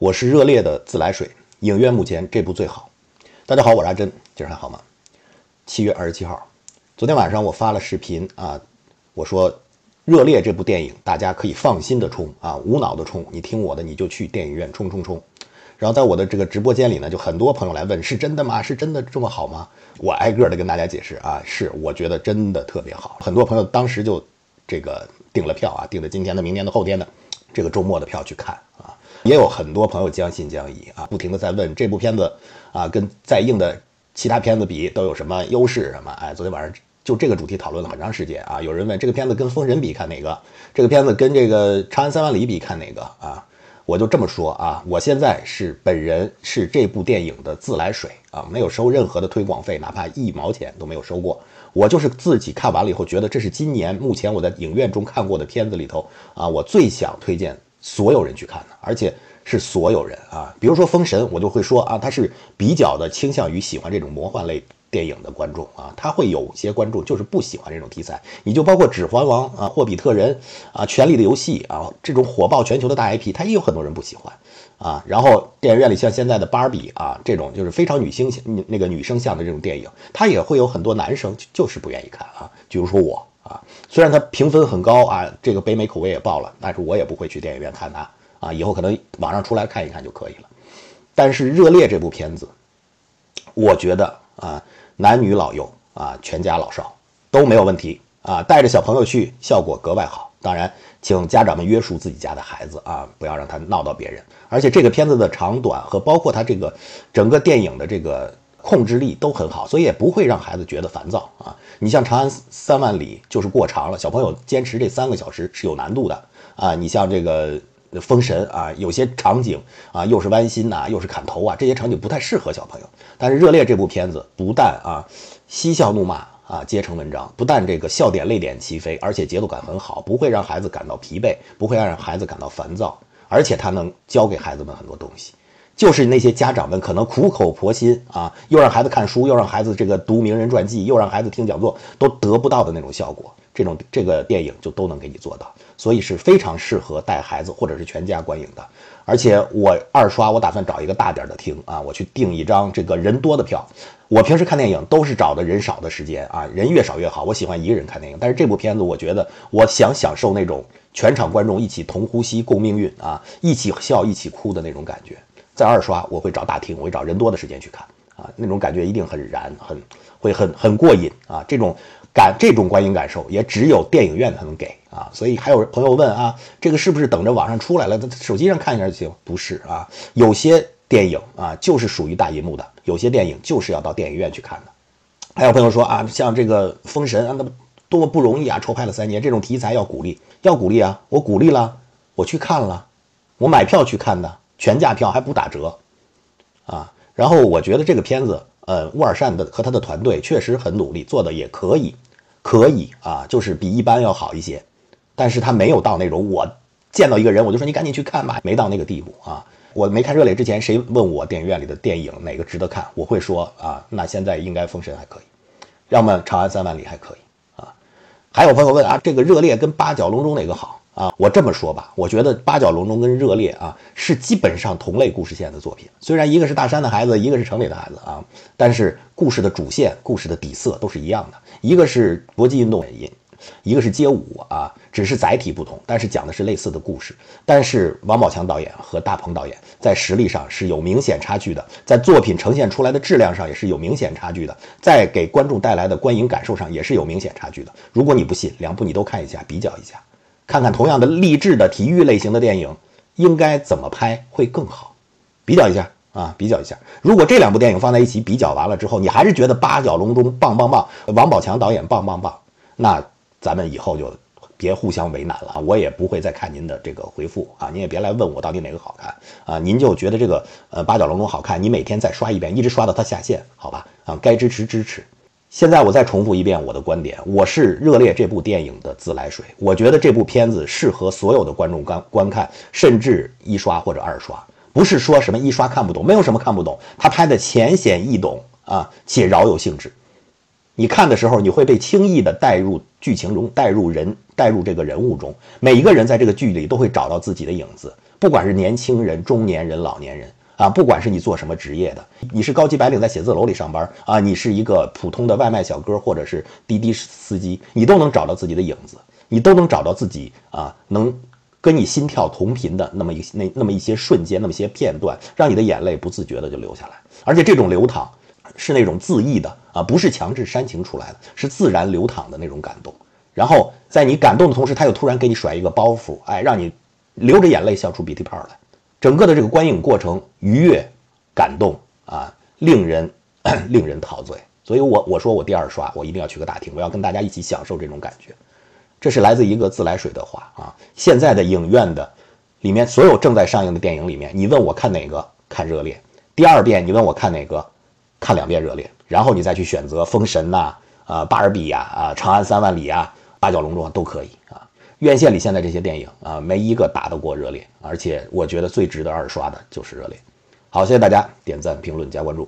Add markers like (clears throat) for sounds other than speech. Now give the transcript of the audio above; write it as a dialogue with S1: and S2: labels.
S1: 我是热烈的自来水，影院目前这部最好。大家好，我是阿珍，今儿还好吗？七月二十七号，昨天晚上我发了视频啊，我说热烈这部电影大家可以放心的冲啊，无脑的冲，你听我的，你就去电影院冲冲冲。然后在我的这个直播间里呢，就很多朋友来问，是真的吗？是真的这么好吗？我挨个的跟大家解释啊，是，我觉得真的特别好。很多朋友当时就这个订了票啊，订的今天的、明天的、后天的这个周末的票去看。也有很多朋友将信将疑啊，不停的在问这部片子啊，跟在映的其他片子比都有什么优势什么？哎，昨天晚上就这个主题讨论了很长时间啊。有人问这个片子跟《封神》比看哪个？这个片子跟这个《长安三万里》比看哪个啊？我就这么说啊，我现在是本人是这部电影的自来水啊，没有收任何的推广费，哪怕一毛钱都没有收过。我就是自己看完了以后，觉得这是今年目前我在影院中看过的片子里头啊，我最想推荐。所有人去看的，而且是所有人啊。比如说《封神》，我就会说啊，他是比较的倾向于喜欢这种魔幻类电影的观众啊。他会有些观众就是不喜欢这种题材。你就包括《指环王》啊，《霍比特人》啊，《权力的游戏》啊，这种火爆全球的大 IP，他也有很多人不喜欢啊。然后电影院里像现在的《芭比》啊，这种就是非常女性那个女生向的这种电影，他也会有很多男生就是不愿意看啊。比如说我。啊，虽然它评分很高啊，这个北美口味也爆了，但是我也不会去电影院看它啊。以后可能网上出来看一看就可以了。但是《热烈》这部片子，我觉得啊，男女老幼啊，全家老少都没有问题啊，带着小朋友去效果格外好。当然，请家长们约束自己家的孩子啊，不要让他闹到别人。而且这个片子的长短和包括它这个整个电影的这个。控制力都很好，所以也不会让孩子觉得烦躁啊。你像《长安三万里》就是过长了，小朋友坚持这三个小时是有难度的啊。你像这个《封神》啊，有些场景啊，又是剜心呐，又是砍头啊，这些场景不太适合小朋友。但是《热烈》这部片子不但啊嬉笑怒骂啊皆成文章，不但这个笑点泪点齐飞，而且节奏感很好，不会让孩子感到疲惫，不会让孩子感到烦躁，而且他能教给孩子们很多东西。就是那些家长们可能苦口婆心啊，又让孩子看书，又让孩子这个读名人传记，又让孩子听讲座，都得不到的那种效果，这种这个电影就都能给你做到，所以是非常适合带孩子或者是全家观影的。而且我二刷，我打算找一个大点的厅啊，我去订一张这个人多的票。我平时看电影都是找的人少的时间啊，人越少越好。我喜欢一个人看电影，但是这部片子我觉得我想享受那种全场观众一起同呼吸共命运啊，一起笑一起哭的那种感觉。再二刷，我会找大厅，我会找人多的时间去看啊，那种感觉一定很燃，很会很很过瘾啊。这种感，这种观影感受也只有电影院才能给啊。所以还有朋友问啊，这个是不是等着网上出来了，手机上看一下就行？不是啊，有些电影啊就是属于大银幕的，有些电影就是要到电影院去看的。还有朋友说啊，像这个《封神》啊，那多么不容易啊，筹拍了三年，这种题材要鼓励，要鼓励啊，我鼓励了，我去看了，我买票去看的。全价票还不打折，啊，然后我觉得这个片子，呃，乌尔善的和他的团队确实很努力，做的也可以，可以啊，就是比一般要好一些，但是他没有到那种我见到一个人我就说你赶紧去看吧，没到那个地步啊。我没看热烈之前，谁问我电影院里的电影哪个值得看，我会说啊，那现在应该封神还可以，要么长安三万里还可以啊。还有朋友问啊，这个热烈跟八角笼中哪个好？啊，我这么说吧，我觉得《八角笼中》跟《热烈》啊是基本上同类故事线的作品，虽然一个是大山的孩子，一个是城里的孩子啊，但是故事的主线、故事的底色都是一样的。一个是搏击运动，一个是街舞啊，只是载体不同，但是讲的是类似的故事。但是王宝强导演和大鹏导演在实力上是有明显差距的，在作品呈现出来的质量上也是有明显差距的，在给观众带来的观影感受上也是有明显差距的。如果你不信，两部你都看一下，比较一下。看看同样的励志的体育类型的电影，应该怎么拍会更好？比较一下啊，比较一下。如果这两部电影放在一起比较完了之后，你还是觉得《八角笼中》棒棒棒，王宝强导演棒棒棒，那咱们以后就别互相为难了。我也不会再看您的这个回复啊，您也别来问我到底哪个好看啊。您就觉得这个呃《八角笼中》好看，你每天再刷一遍，一直刷到它下线，好吧？啊，该支持支持。现在我再重复一遍我的观点，我是热烈这部电影的自来水。我觉得这部片子适合所有的观众观观看，甚至一刷或者二刷。不是说什么一刷看不懂，没有什么看不懂，他拍的浅显易懂啊，且饶有兴致。你看的时候，你会被轻易的带入剧情中，带入人，带入这个人物中。每一个人在这个剧里都会找到自己的影子，不管是年轻人、中年人、老年人啊，不管是你做什么职业的，你是高级白领在写字楼里上班啊，你是一个普通的外卖小哥或者是滴滴司机，你都能找到自己的影子，你都能找到自己啊，能跟你心跳同频的那么一那那么一些瞬间，那么些片段，让你的眼泪不自觉的就流下来，而且这种流淌。是那种自意的啊，不是强制煽情出来的，是自然流淌的那种感动。然后在你感动的同时，他又突然给你甩一个包袱，哎，让你流着眼泪笑出鼻涕泡来。整个的这个观影过程愉悦、感动啊，令人 (clears throat) 令人陶醉。所以我我说我第二刷，我一定要去个大厅，我要跟大家一起享受这种感觉。这是来自一个自来水的话啊。现在的影院的里面所有正在上映的电影里面，你问我看哪个看热烈，第二遍你问我看哪个。看两遍热烈，然后你再去选择《封神》呐，啊，《巴尔比》呀，啊，《长安三万里》呀，《八角笼中》都可以啊。院线里现在这些电影啊，没一个打得过热烈，而且我觉得最值得二刷的就是热烈。好，谢谢大家点赞、评论、加关注。